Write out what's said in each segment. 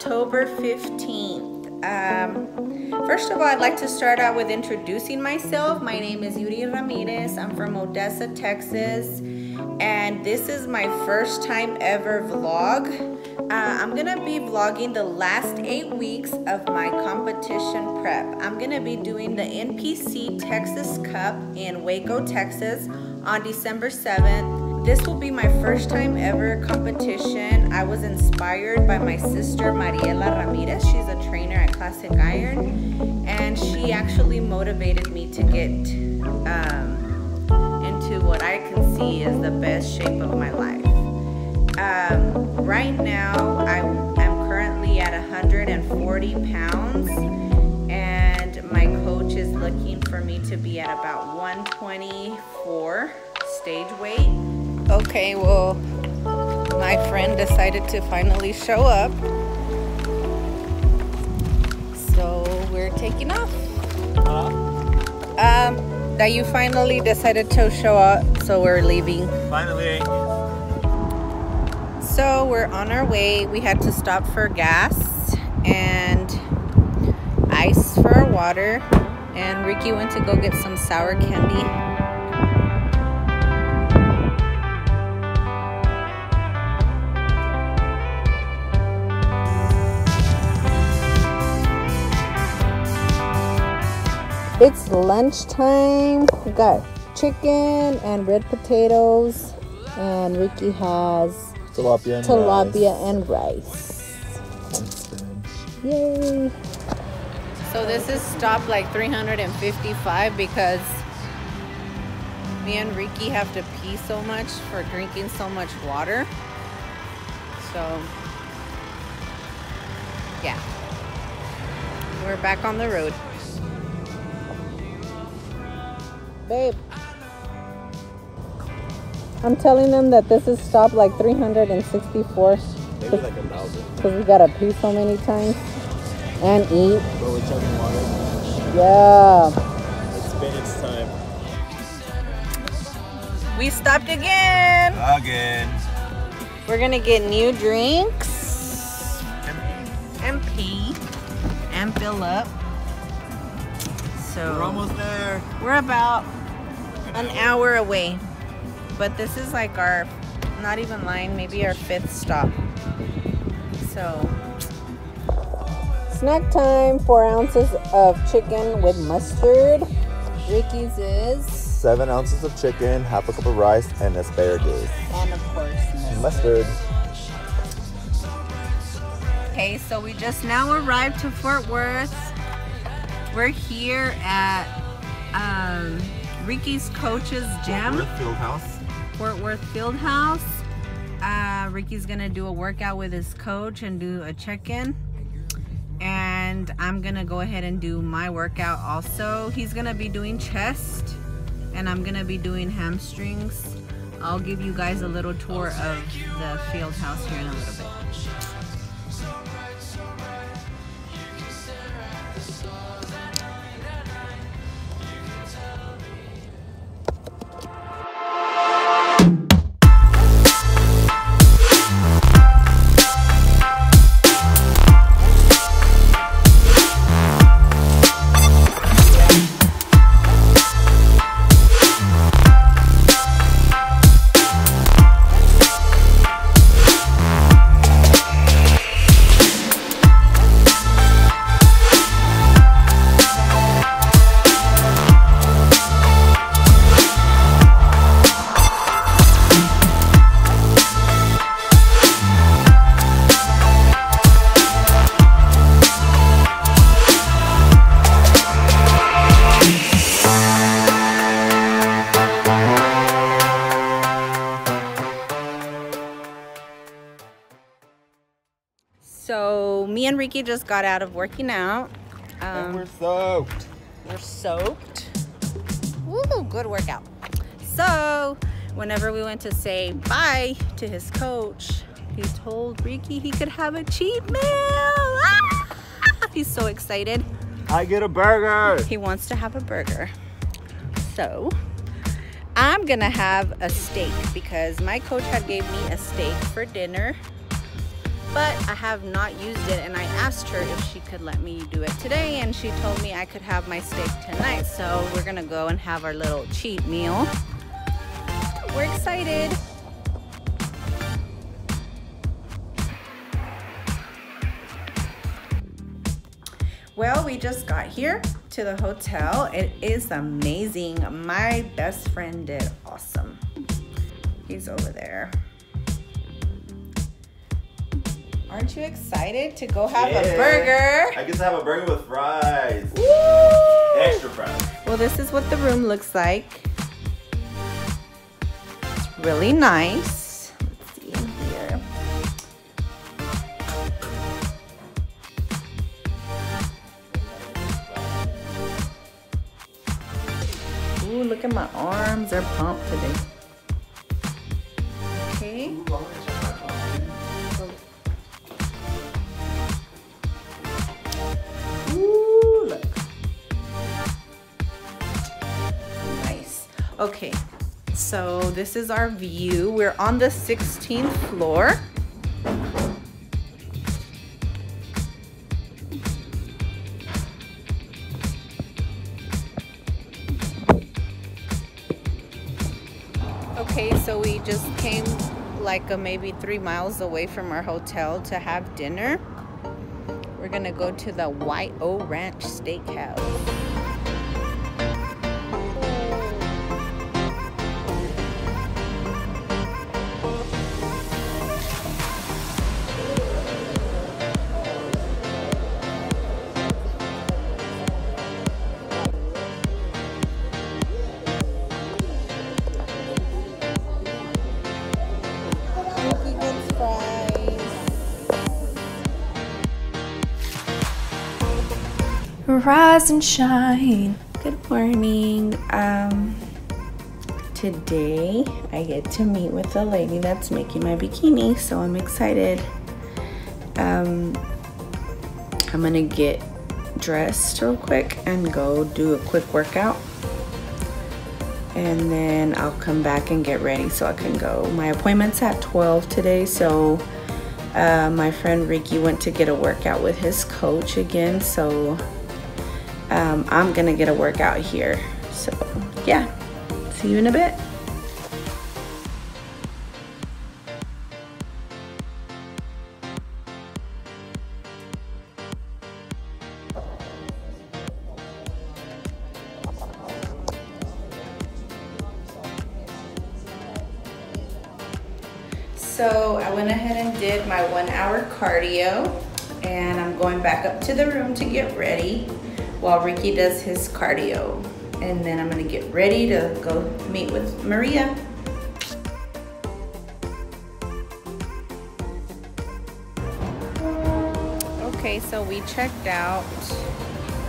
October 15th. Um, first of all, I'd like to start out with introducing myself. My name is Yuri Ramirez. I'm from Odessa, Texas, and this is my first time ever vlog. Uh, I'm gonna be vlogging the last eight weeks of my competition prep. I'm gonna be doing the NPC Texas Cup in Waco, Texas on December 7th. This will be my first time ever competition. I was inspired by my sister Mariela Ramirez. She's a trainer at Classic Iron and she actually motivated me to get um, into what I can see is the best shape of my life. Um, right now, I am currently at 140 pounds, and my coach is looking for me to be at about 124 stage weight. Okay, well, my friend decided to finally show up. So we're taking off. Um, that you finally decided to show up, so we're leaving. Finally. So we're on our way. We had to stop for gas and ice for our water. And Ricky went to go get some sour candy. It's lunchtime. We got chicken and red potatoes. And Ricky has Tilapia and tilapia rice. and rice. And. Yay! So this is stop like 355 because me and Ricky have to pee so much for drinking so much water. So yeah, we're back on the road. Babe, I'm telling them that this is stop like 364 Maybe like a thousand. because we gotta pee so many times and eat. But we're chugging water. Yeah. It's been its time. We stopped again. Again. We're gonna get new drinks and pee and fill up. So We're almost there. we're about an hour away, but this is like our, not even line, maybe our fifth stop. So snack time: four ounces of chicken with mustard. Ricky's is, Seven ounces of chicken, half a cup of rice, and asparagus. and of course Mustard. Okay, so we just now arrived to Fort Worth. We're here at Ricky's Coach's Gym, Fort Worth Field House. Fort Worth Field House. Uh, Ricky's gonna do a workout with his coach and do a check-in. And I'm gonna go ahead and do my workout also. He's gonna be doing chest and I'm gonna be doing hamstrings. I'll give you guys a little tour of the field house here in a little bit. And Ricky just got out of working out. and Um, we're soaked. we're soaked. Woo, good workout. So whenever we went to say bye to his coach, he told Ricky he could have a cheat meal. Ah! He's so excited. I get a burger. He wants to have a burger. So I'm gonna have a steak because my coach had gave me a steak for dinner. But I have not used it and I asked her if she could let me do it today and she told me I could have my steak tonight. So we're gonna go and have our little cheat meal. We're excited. Well, we just got here to the hotel. It is amazing. My best friend did awesome. He's over there. Aren't you excited to go have Yeah. a burger? I get to have a burger with fries. Woo! Extra fries. Well, this is what the room looks like. It's really nice. Let's see in here. Ooh, look at my arms. They're pumped today. Okay. Okay, so this is our view. We're on the 16th floor. Okay, so we just came like a maybe three miles away from our hotel to have dinner. We're gonna go to the Y.O. Ranch Steakhouse. Rise and shine. Good morning. Um, today I get to meet with the lady that's making my bikini, so I'm excited. Um, I'm gonna get dressed real quick and go do a quick workout. And then I'll come back and get ready so I can go. My appointment's at 12 today, so uh, my friend Ricky went to get a workout with his coach again, so um, I'm gonna get a workout here. So yeah, see you in a bit. So I went ahead and did my one hour cardio and I'm going back up to the room to get ready while Ricky does his cardio. And then I'm gonna get ready to go meet with Maria. Okay, so we checked out.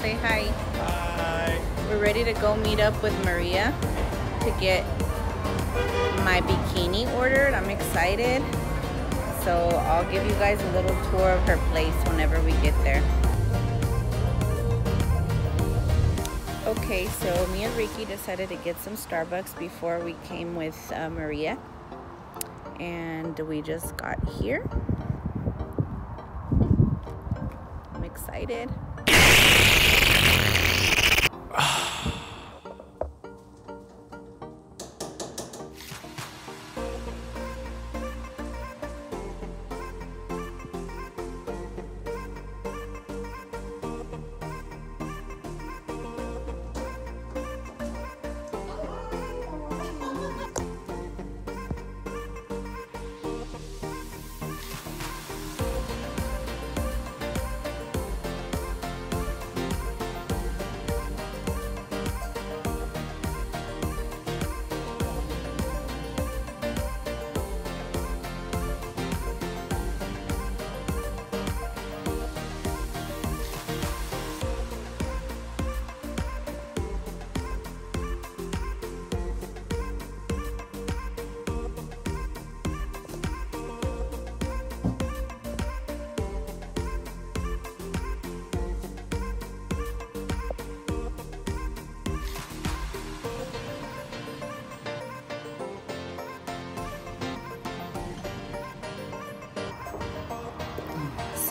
Say hi. Hi. We're ready to go meet up with Maria to get my bikini ordered. I'm excited. So I'll give you guys a little tour of her place whenever we get there. Okay, so me and Ricky decided to get some Starbucks before we came with uh, Maria. And we just got here. I'm excited.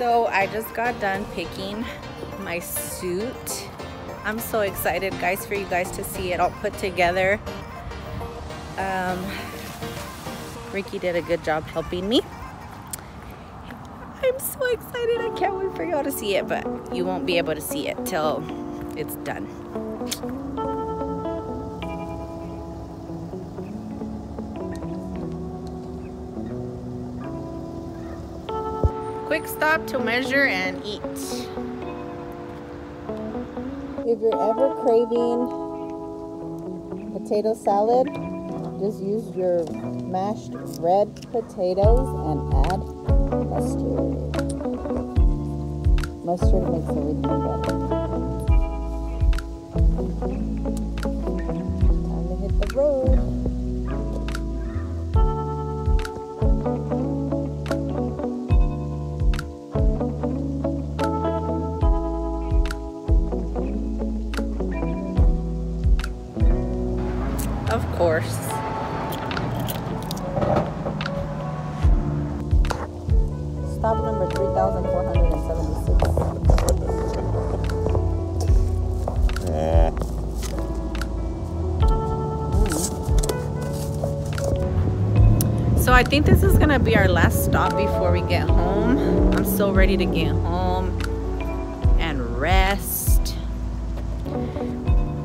So I just got done picking my suit. I'm so excited guys for you guys to see it all put together. Um, Ricky did a good job helping me. I'm so excited. I can't wait for y'all to see it, but you won't be able to see it till it's done. Quick stop to measure and eat. If you're ever craving potato salad, just use your mashed red potatoes and add mustard. Mustard makes everything better. So I think this is gonna be our last stop before we get home. I'm so ready to get home and rest.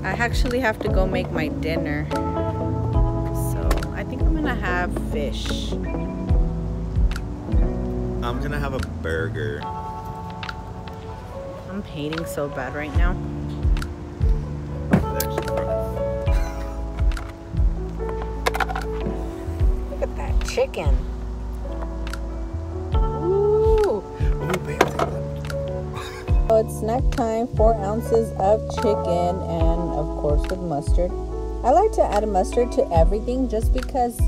I actually have to go make my dinner. So I think I'm gonna have fish. I'm gonna have a burger. I'm hating so bad right now. Chicken. Ooh. So it's snack time, four ounces of chicken and of course with mustard. I like to add mustard to everything just because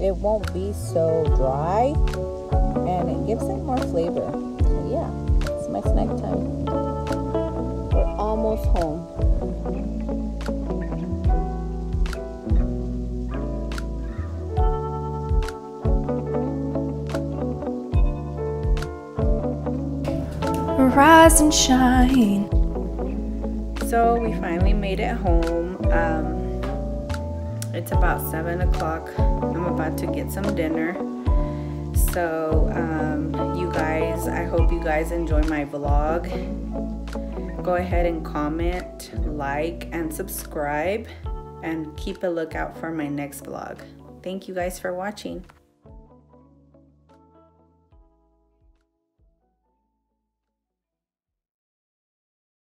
it won't be so dry and it gives it more flavor. So yeah, it's my snack time. Rise and shine. So we finally made it home. Um, it's about seven o'clock. I'm about to get some dinner. So um, you guys, I hope you guys enjoy my vlog. Go ahead and comment, like, and subscribe, and keep a lookout for my next vlog. Thank you guys for watching.